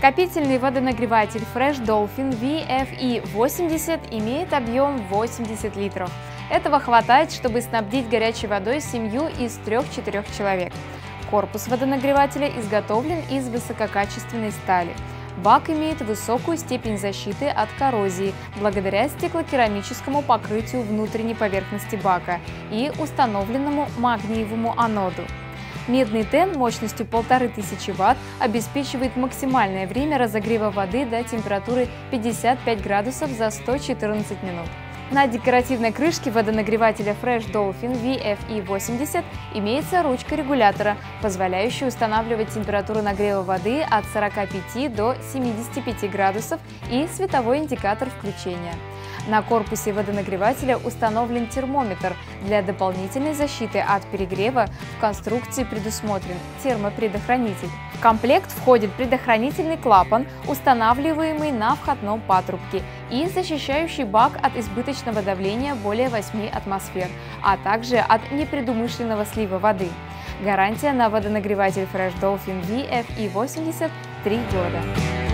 Накопительный водонагреватель Fresh Dolphin VFE80 имеет объем 80 литров. Этого хватает, чтобы снабдить горячей водой семью из 3-4 человек. Корпус водонагревателя изготовлен из высококачественной стали. Бак имеет высокую степень защиты от коррозии благодаря стеклокерамическому покрытию внутренней поверхности бака и установленному магниевому аноду. Медный тен мощностью 1500 Вт обеспечивает максимальное время разогрева воды до температуры 55 градусов за 114 минут. На декоративной крышке водонагревателя Fresh Dolphin VFE80 имеется ручка регулятора, позволяющая устанавливать температуру нагрева воды от 45 до 75 градусов и световой индикатор включения. На корпусе водонагревателя установлен термометр. Для дополнительной защиты от перегрева в конструкции предусмотрен термопредохранитель. В комплект входит предохранительный клапан, устанавливаемый на входном патрубке, и защищающий бак от избыточного давления более 8 атмосфер, а также от непредумышленного слива воды. Гарантия на водонагреватель Fresh Dolphin VFE80 3 года.